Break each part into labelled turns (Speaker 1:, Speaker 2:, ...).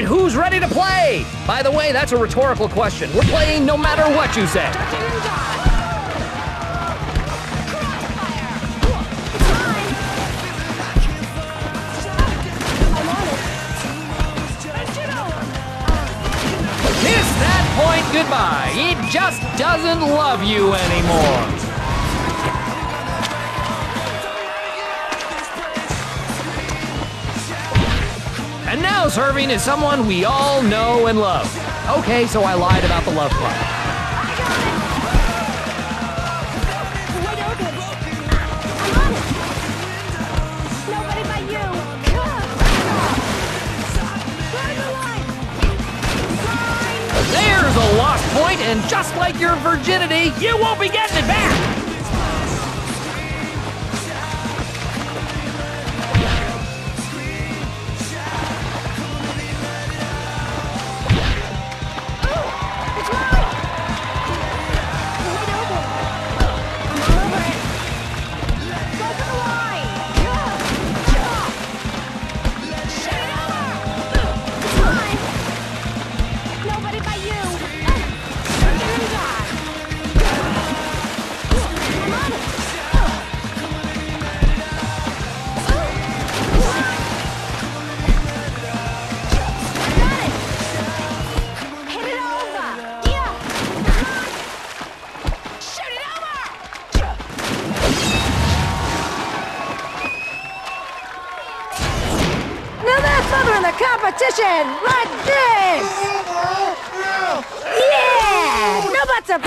Speaker 1: right, who's ready to play? By the way, that's a rhetorical question. We're playing no matter what you say. Kiss that point goodbye. It just doesn't love you anymore. And now serving is someone we all know and love. Okay, so I lied about the love part. There's a lost point, and just like your virginity, you won't be getting it back.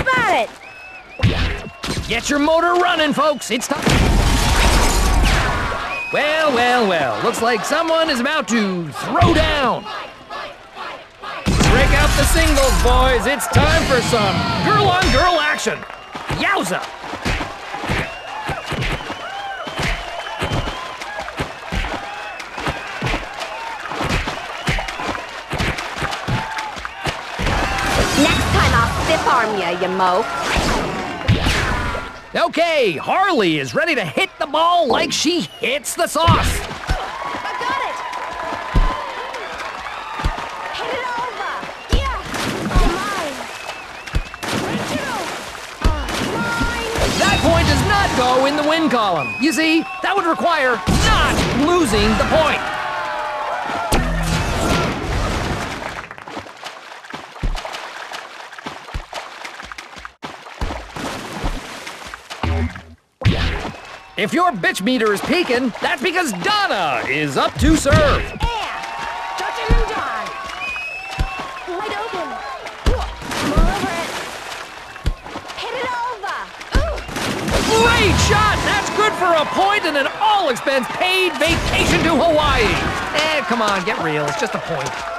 Speaker 2: About it!
Speaker 1: Get your motor running, folks. It's time. Well, well, well. Looks like someone is about to throw down. Break out the singles, boys. It's time for some girl on girl action. Yowza!
Speaker 3: Arm you, mope.
Speaker 1: Okay, Harley is ready to hit the ball like she hits the sauce.
Speaker 3: I got it. Hit it over. Yeah. Oh, mine. Oh, mine.
Speaker 1: That point does not go in the win column. You see, that would require not losing the point. If your bitch meter is peaking, that's because Donna is up to serve.
Speaker 3: Touch and die. Wide open. I'm over it. Hit it over. Ooh.
Speaker 1: Great shot! That's good for a point and an all expense paid vacation to Hawaii. Eh, come on, get real. It's just a point.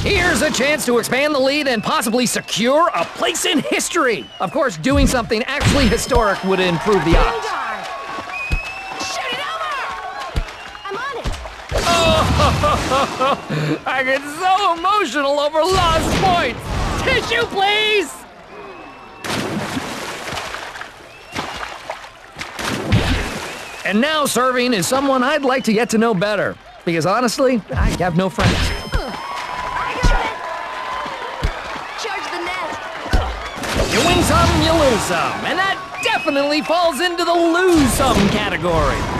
Speaker 1: Here's a chance to expand the lead and possibly secure a place in history. Of course, doing something actually historic would improve the odds.
Speaker 3: Shoot it over. I'm on it.
Speaker 1: I get so emotional over lost points. Tissue, please. And now serving is someone I'd like to get to know better. Because honestly, I have no friends. Some, you lose some. And that definitely falls into the lose some category.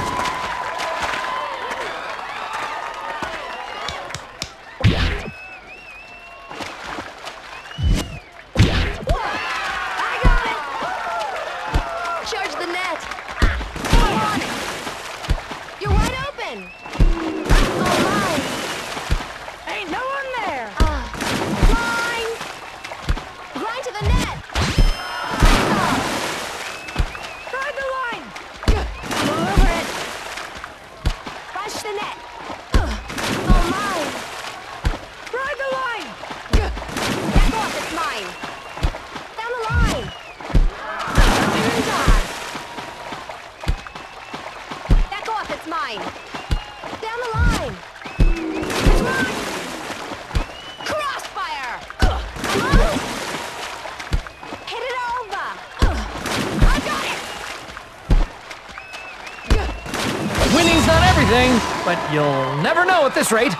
Speaker 1: Everything, but you'll never know at this rate.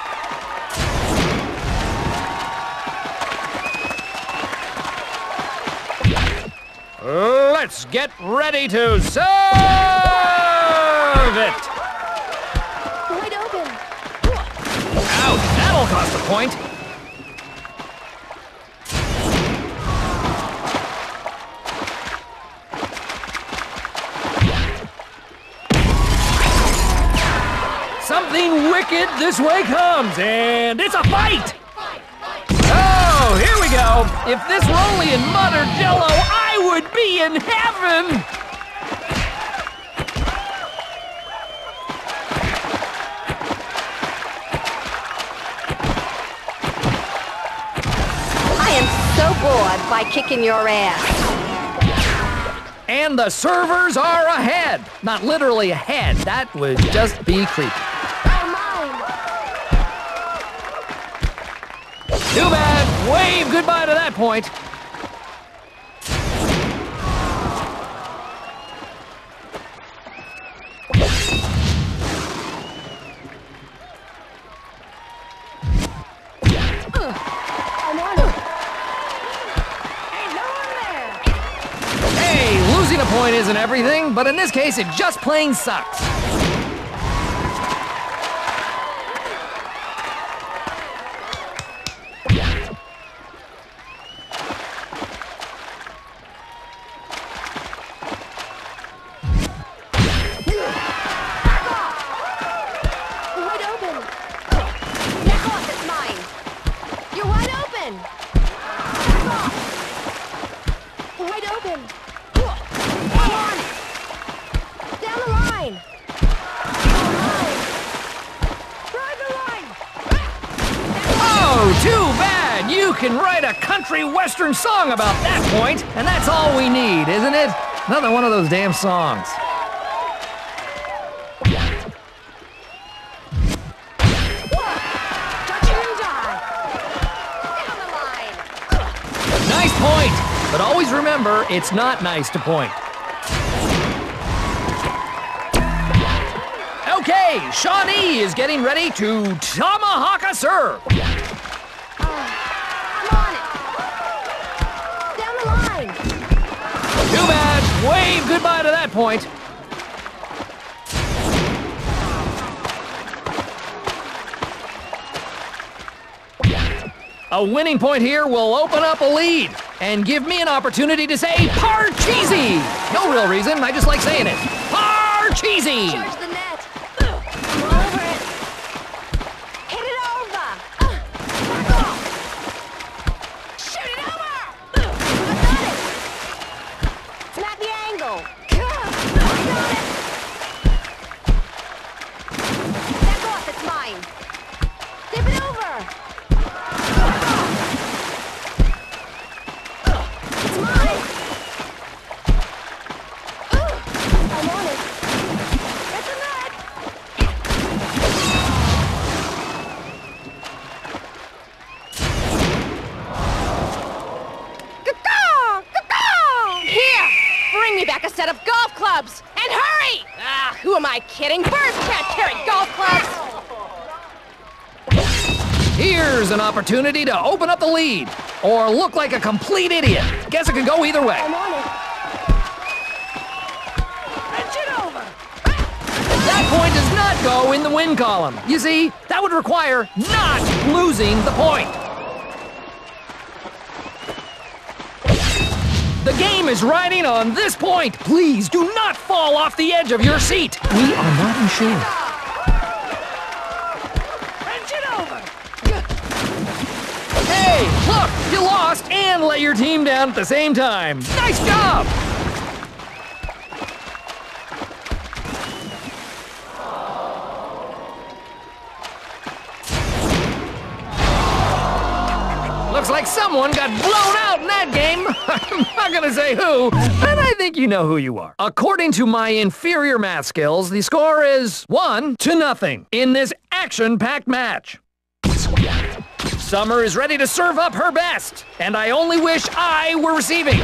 Speaker 1: Let's get ready to serve it!
Speaker 3: Wide open.
Speaker 1: Ouch, that'll cost a point. This way comes, and it's a fight! Oh, here we go. If this were only in mud or jello, I would be in heaven!
Speaker 3: I am so bored by kicking your ass.
Speaker 1: And the servers are ahead. Not literally ahead. That would just be creepy. Too bad. Wave goodbye to that point. Hey, losing a point isn't everything, but in this case, it just plain sucks.
Speaker 3: I'm on. Down the line. Drive the line.
Speaker 1: Oh, too bad. You can write a country western song about that point, and that's all we need, isn't it? Another one of those damn songs. But always remember, it's not nice to point. Okay, Shawnee is getting ready to tomahawk a serve. Too bad. Wave goodbye to that point. A winning point here will open up a lead and give me an opportunity to say Parcheesi. No real reason, I just like saying it. Parcheesi. Here's an opportunity to open up the lead or look like a complete idiot. Guess it could go either way.
Speaker 3: I'm on it. Engine over!
Speaker 1: That point does not go in the win column. You see, that would require not losing the point. The game is riding on this point. Please do not fall off the edge of your seat. We are not insured.
Speaker 3: Engine over!
Speaker 1: Hey, look, you lost and let your team down at the same time. Nice job. Looks like someone got blown out in that game. I'm not gonna say who, but I think you know who you are. According to my inferior math skills, the score is one to nothing in this action-packed match. Summer is ready to serve up her best, and I only wish I were receiving.